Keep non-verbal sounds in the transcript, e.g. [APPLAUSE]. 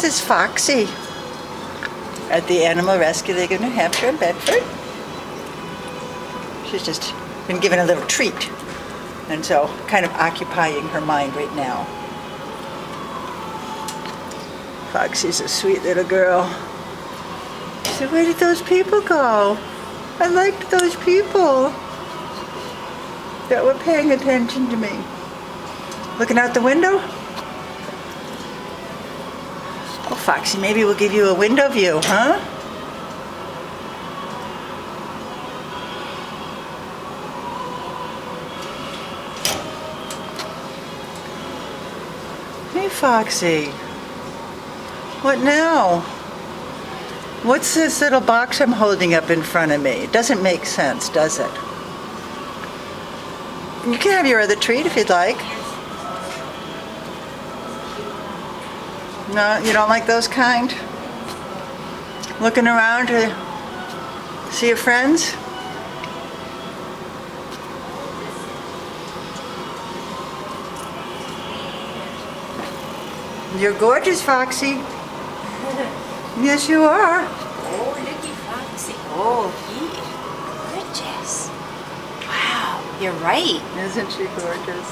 This is Foxy at the Animal Rescue League of New Hampshire in Bedford. She's just been given a little treat, and so kind of occupying her mind right now. Foxy's a sweet little girl. Said, Where did those people go? I liked those people that were paying attention to me. Looking out the window? Oh, Foxy, maybe we'll give you a window view, huh? Hey, Foxy. What now? What's this little box I'm holding up in front of me? It doesn't make sense, does it? You can have your other treat if you'd like. No, you don't like those kind? Looking around to see your friends? You're gorgeous, Foxy. [LAUGHS] Yes, you are. Oh, looky Foxy. Oh, he is gorgeous. Wow, you're right. Isn't she gorgeous?